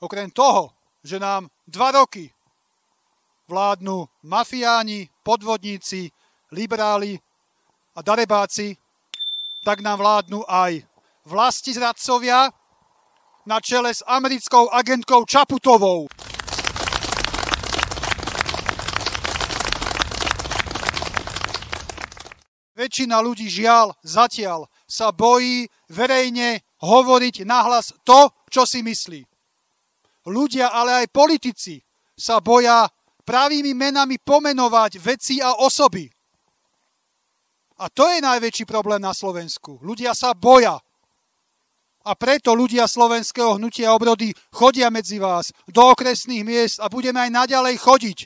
Okrem toho, že nám dva roky vládnu mafiáni, podvodníci, liberáli a darebáci, tak nám vládnu aj vlasti zradcovia na čele s americkou agentkou Čaputovou. Väčšina ľudí žiaľ zatiaľ sa bojí verejne hovoriť nahlas to, čo si myslí. Ľudia, ale aj politici sa boja pravými menami pomenovať veci a osoby. A to je najväčší problém na Slovensku. Ľudia sa boja. A preto ľudia slovenského hnutia obrody chodia medzi vás do okresných miest a budeme aj naďalej chodiť,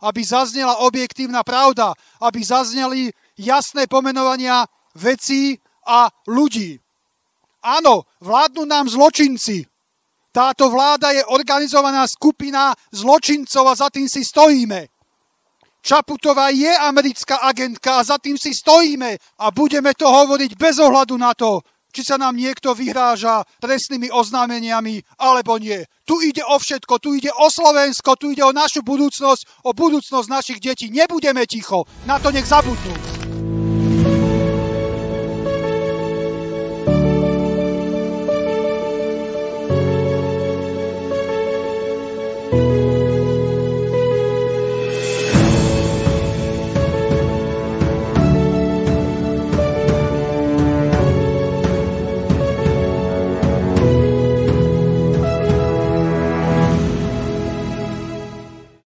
aby zaznela objektívna pravda, aby zazneli jasné pomenovania vecí a ľudí. Áno, vládnu nám zločinci. Táto vláda je organizovaná skupina zločincov a za tým si stojíme. Čaputová je americká agentka a za tým si stojíme a budeme to hovoriť bez ohľadu na to, či sa nám niekto vyhráža trestnými oznámeniami alebo nie. Tu ide o všetko, tu ide o Slovensko, tu ide o našu budúcnosť, o budúcnosť našich detí. Nebudeme ticho, na to nech zabudnú.